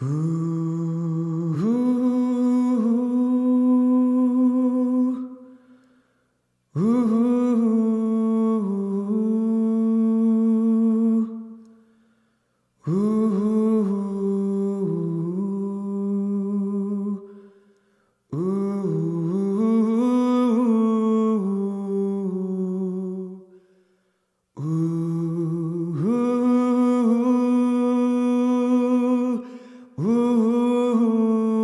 Ooh. All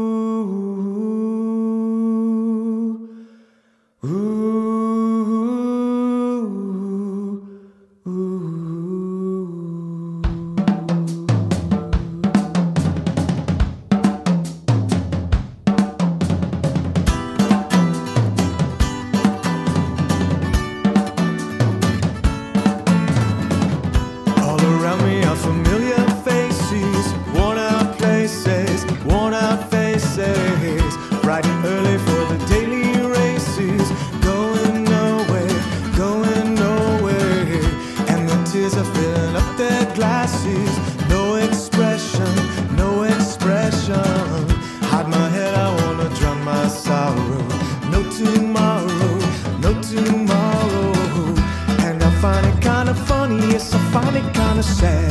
Bright early for the daily races, going nowhere, going nowhere. And the tears are filling up their glasses. No expression, no expression. Hide my head, I wanna drown my sorrow. No tomorrow, no tomorrow. And I find it kind of funny, yes, I find it kind of sad.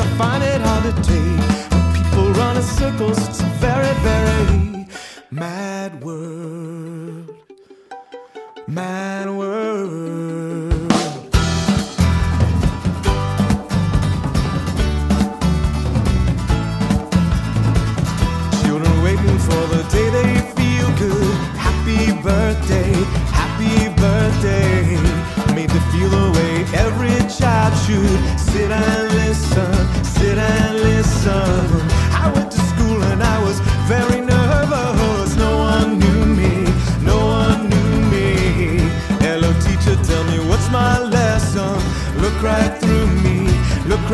I find it hard to take. When people run in circles, it's a very, very mad world. Mad world.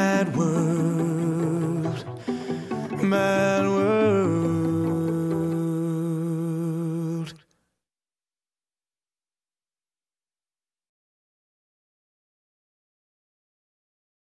mad world, mad world.